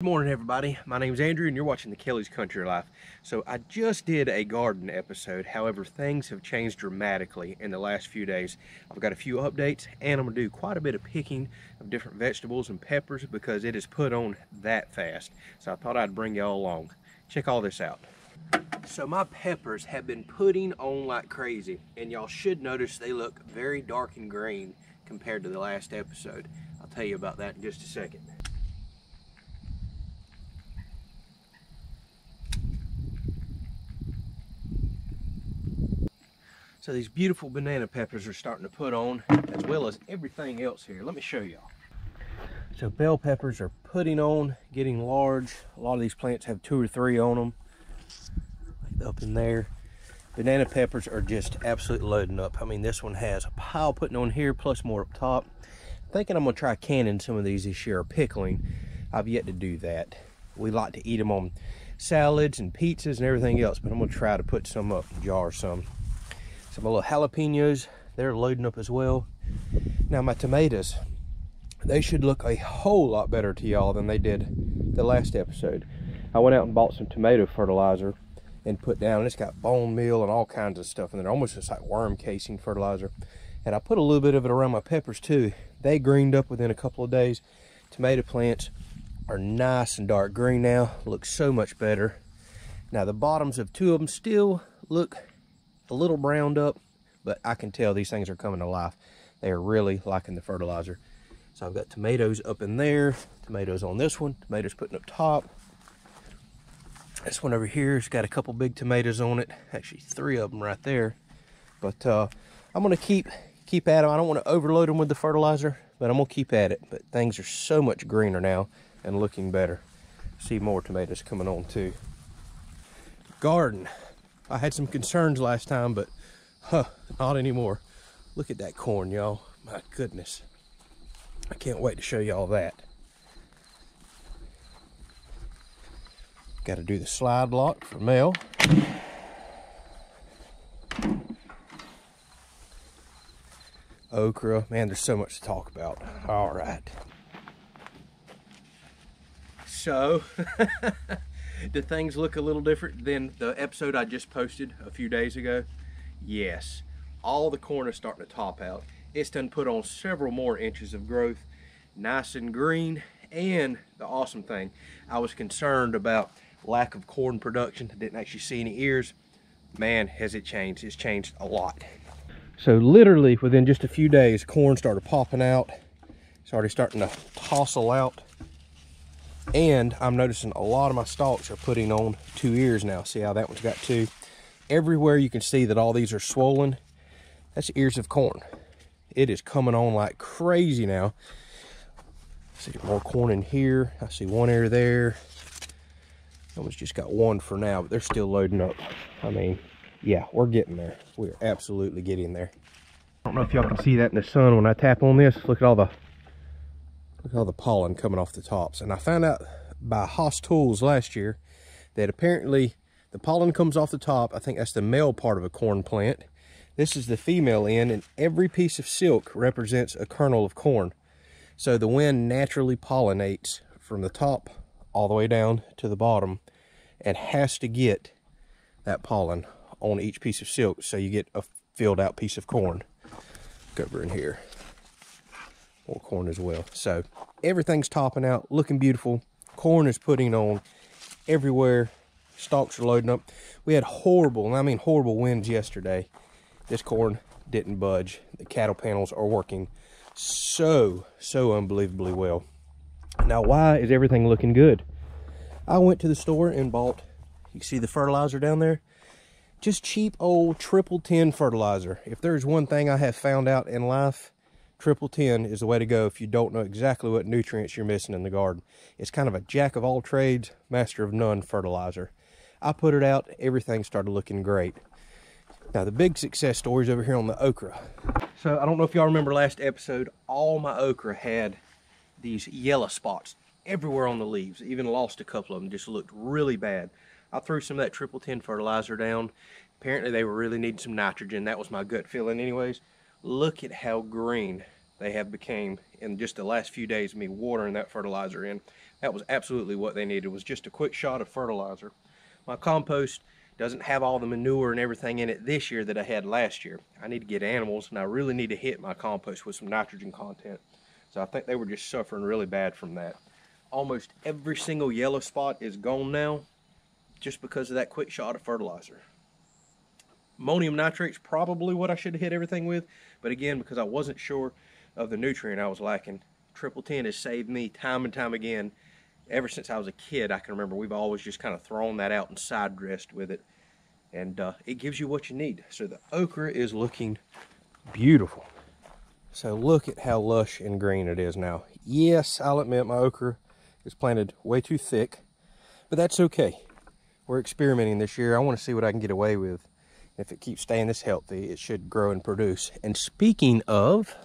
Good morning everybody, my name is Andrew and you're watching the Kelley's Country Life. So I just did a garden episode, however things have changed dramatically in the last few days. I've got a few updates and I'm going to do quite a bit of picking of different vegetables and peppers because it is put on that fast. So I thought I'd bring y'all along. Check all this out. So my peppers have been putting on like crazy and y'all should notice they look very dark and green compared to the last episode. I'll tell you about that in just a second. So these beautiful banana peppers are starting to put on as well as everything else here. Let me show y'all. So bell peppers are putting on, getting large. A lot of these plants have two or three on them. Up in there. Banana peppers are just absolutely loading up. I mean, this one has a pile putting on here plus more up top. thinking I'm gonna try canning some of these this year or pickling. I've yet to do that. We like to eat them on salads and pizzas and everything else, but I'm gonna try to put some up, jar some. Some little jalapenos, they're loading up as well. Now my tomatoes, they should look a whole lot better to y'all than they did the last episode. I went out and bought some tomato fertilizer and put down, it's got bone meal and all kinds of stuff in there, almost just like worm casing fertilizer. And I put a little bit of it around my peppers too. They greened up within a couple of days. Tomato plants are nice and dark green now, look so much better. Now the bottoms of two of them still look a little browned up, but I can tell these things are coming to life. They are really liking the fertilizer. So I've got tomatoes up in there, tomatoes on this one, tomatoes putting up top. This one over here has got a couple big tomatoes on it, actually three of them right there. But uh, I'm gonna keep keep at them. I don't want to overload them with the fertilizer, but I'm gonna keep at it. But things are so much greener now and looking better. See more tomatoes coming on too. Garden. I had some concerns last time, but huh, not anymore. Look at that corn, y'all. My goodness. I can't wait to show y'all that. Got to do the slide lock for Mel. Okra. Man, there's so much to talk about. All right. So, do things look a little different than the episode I just posted a few days ago? Yes. All the corn is starting to top out. It's done put on several more inches of growth. Nice and green. And the awesome thing, I was concerned about lack of corn production. I didn't actually see any ears. Man, has it changed. It's changed a lot. So literally within just a few days, corn started popping out. It's already starting to tossle out. And I'm noticing a lot of my stalks are putting on two ears now. See how that one's got two? Everywhere you can see that all these are swollen, that's ears of corn. It is coming on like crazy now. See more corn in here. I see one ear there. Almost just got one for now, but they're still loading up. I mean, yeah, we're getting there. We're absolutely getting there. I don't know if y'all can see that in the sun when I tap on this. Look at all the Look at all the pollen coming off the tops. And I found out by Hoss Tools last year that apparently the pollen comes off the top. I think that's the male part of a corn plant. This is the female end, and every piece of silk represents a kernel of corn. So the wind naturally pollinates from the top all the way down to the bottom and has to get that pollen on each piece of silk so you get a filled out piece of corn. Go over in here more corn as well. So everything's topping out, looking beautiful. Corn is putting on everywhere. Stalks are loading up. We had horrible, and I mean horrible winds yesterday. This corn didn't budge. The cattle panels are working so, so unbelievably well. Now, why is everything looking good? I went to the store and bought, you see the fertilizer down there? Just cheap old triple fertilizer. If there's one thing I have found out in life, triple 10 is the way to go if you don't know exactly what nutrients you're missing in the garden. It's kind of a jack of all trades, master of none fertilizer. I put it out, everything started looking great. Now the big success story is over here on the okra. So I don't know if y'all remember last episode, all my okra had these yellow spots everywhere on the leaves. Even lost a couple of them, just looked really bad. I threw some of that triple 10 fertilizer down. Apparently they were really needing some nitrogen. That was my gut feeling anyways. Look at how green they have became in just the last few days of me watering that fertilizer in. That was absolutely what they needed, was just a quick shot of fertilizer. My compost doesn't have all the manure and everything in it this year that I had last year. I need to get animals and I really need to hit my compost with some nitrogen content. So I think they were just suffering really bad from that. Almost every single yellow spot is gone now just because of that quick shot of fertilizer. Ammonium nitrate's probably what I should have hit everything with, but again, because I wasn't sure of the nutrient I was lacking, Triple Ten has saved me time and time again ever since I was a kid, I can remember we've always just kind of thrown that out and side dressed with it. And uh, it gives you what you need. So the okra is looking beautiful. So look at how lush and green it is now. Yes, I'll admit my okra is planted way too thick, but that's okay. We're experimenting this year. I want to see what I can get away with. If it keeps staying this healthy, it should grow and produce. And speaking of,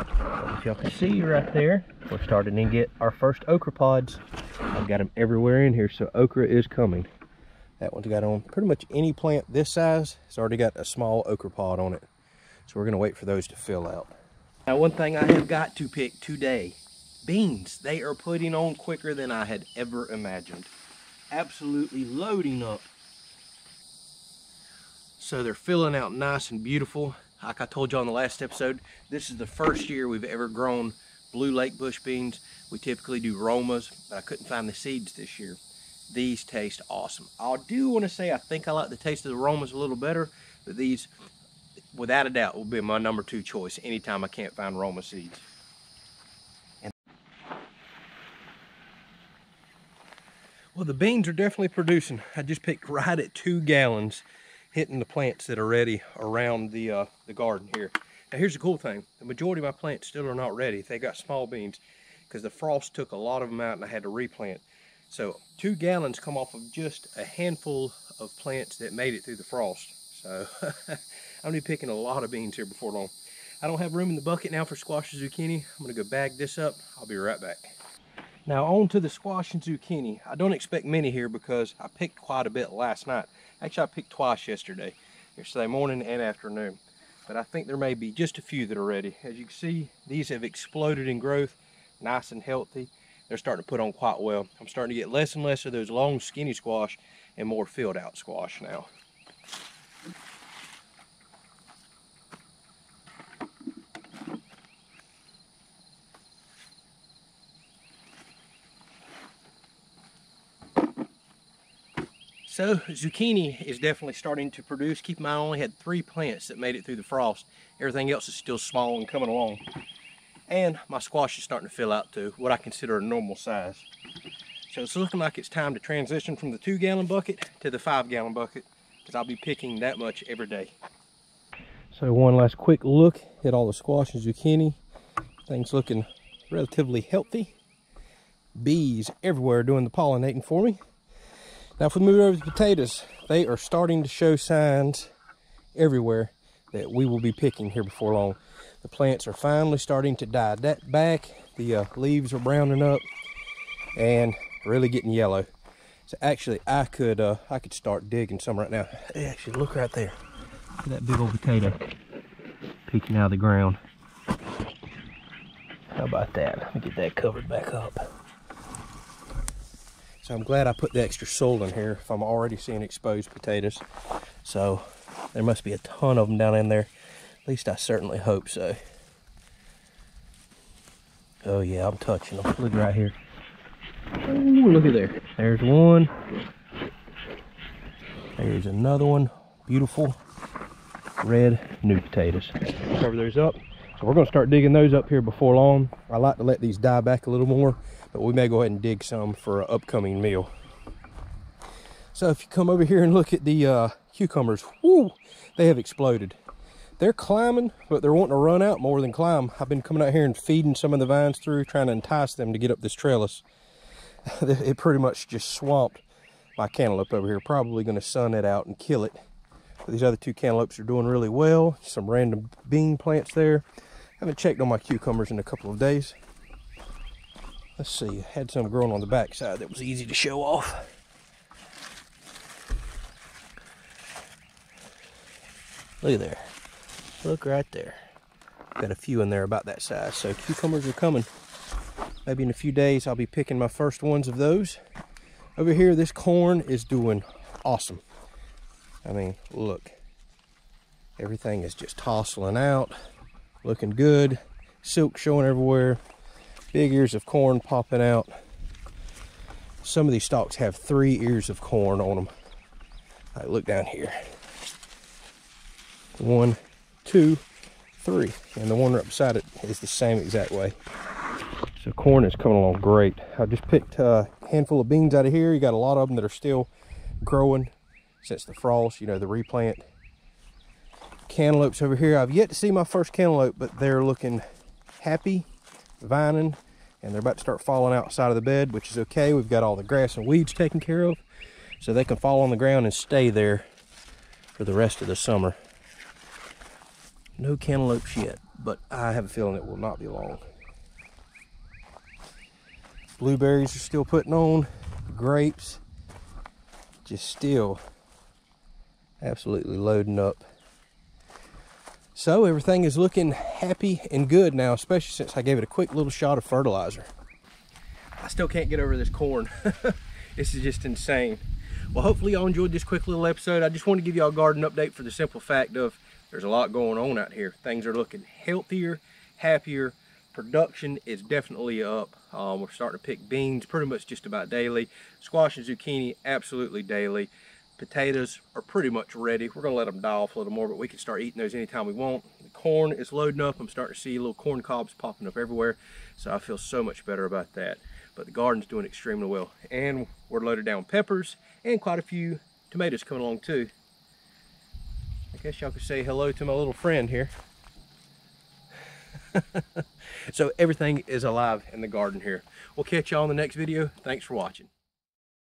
if y'all can see right there, we're starting to get our first okra pods. I've got them everywhere in here, so okra is coming. That one's got on pretty much any plant this size. It's already got a small okra pod on it. So we're gonna wait for those to fill out. Now one thing I have got to pick today, beans. They are putting on quicker than I had ever imagined. Absolutely loading up. So they're filling out nice and beautiful like I told you on the last episode, this is the first year we've ever grown blue lake bush beans. We typically do Romas, but I couldn't find the seeds this year. These taste awesome. I do want to say I think I like the taste of the Romas a little better, but these, without a doubt, will be my number two choice anytime I can't find Roma seeds. Well, the beans are definitely producing. I just picked right at two gallons hitting the plants that are ready around the, uh, the garden here. Now here's the cool thing. The majority of my plants still are not ready. They got small beans because the frost took a lot of them out and I had to replant. So two gallons come off of just a handful of plants that made it through the frost. So I'm gonna be picking a lot of beans here before long. I don't have room in the bucket now for squash and zucchini. I'm gonna go bag this up. I'll be right back. Now on to the squash and zucchini. I don't expect many here because I picked quite a bit last night. Actually, I picked twice yesterday, yesterday morning and afternoon. But I think there may be just a few that are ready. As you can see, these have exploded in growth, nice and healthy. They're starting to put on quite well. I'm starting to get less and less of those long skinny squash and more filled out squash now. So zucchini is definitely starting to produce. Keep in mind I only had three plants that made it through the frost. Everything else is still small and coming along. And my squash is starting to fill out to what I consider a normal size. So it's looking like it's time to transition from the two gallon bucket to the five gallon bucket because I'll be picking that much every day. So one last quick look at all the squash and zucchini. Things looking relatively healthy. Bees everywhere doing the pollinating for me. Now if we move over to the potatoes, they are starting to show signs everywhere that we will be picking here before long. The plants are finally starting to die that back. The uh, leaves are browning up and really getting yellow. So actually I could uh, I could start digging some right now. Actually look right there. That big old potato peeking out of the ground. How about that? Let me get that covered back up. So I'm glad I put the extra soil in here if I'm already seeing exposed potatoes. So there must be a ton of them down in there. At least I certainly hope so. Oh yeah, I'm touching them. Look right here. Ooh, look at there. There's one. There's another one. Beautiful red new potatoes. Cover those up. So we're going to start digging those up here before long. I like to let these die back a little more but we may go ahead and dig some for an upcoming meal. So if you come over here and look at the uh, cucumbers, whoo, they have exploded. They're climbing, but they're wanting to run out more than climb. I've been coming out here and feeding some of the vines through, trying to entice them to get up this trellis. it pretty much just swamped my cantaloupe over here. Probably going to sun it out and kill it. But these other two cantaloupes are doing really well. Some random bean plants there. Haven't checked on my cucumbers in a couple of days. Let's see, had some growing on the back side that was easy to show off. Look at there. Look right there. Got a few in there about that size. So cucumbers are coming. Maybe in a few days I'll be picking my first ones of those. Over here, this corn is doing awesome. I mean, look. Everything is just tossing out, looking good. Silk showing everywhere. Big ears of corn popping out. Some of these stalks have three ears of corn on them. All right, look down here. One, two, three. And the one right beside it is the same exact way. So corn is coming along great. I just picked a handful of beans out of here. You got a lot of them that are still growing since the frost, you know, the replant. Cantaloupes over here. I've yet to see my first cantaloupe, but they're looking happy, vining, and they're about to start falling outside of the bed, which is okay. We've got all the grass and weeds taken care of, so they can fall on the ground and stay there for the rest of the summer. No cantaloupes yet, but I have a feeling it will not be long. Blueberries are still putting on. Grapes just still absolutely loading up. So everything is looking happy and good now, especially since I gave it a quick little shot of fertilizer. I still can't get over this corn. this is just insane. Well, hopefully y'all enjoyed this quick little episode. I just want to give y'all a garden update for the simple fact of there's a lot going on out here. Things are looking healthier, happier, production is definitely up. Um, we're starting to pick beans pretty much just about daily. Squash and zucchini, absolutely daily. Potatoes are pretty much ready. We're gonna let them die off a little more, but we can start eating those anytime we want. The corn is loading up. I'm starting to see little corn cobs popping up everywhere. So I feel so much better about that. But the garden's doing extremely well. And we're loaded down peppers and quite a few tomatoes coming along too. I guess y'all could say hello to my little friend here. so everything is alive in the garden here. We'll catch y'all in the next video. Thanks for watching.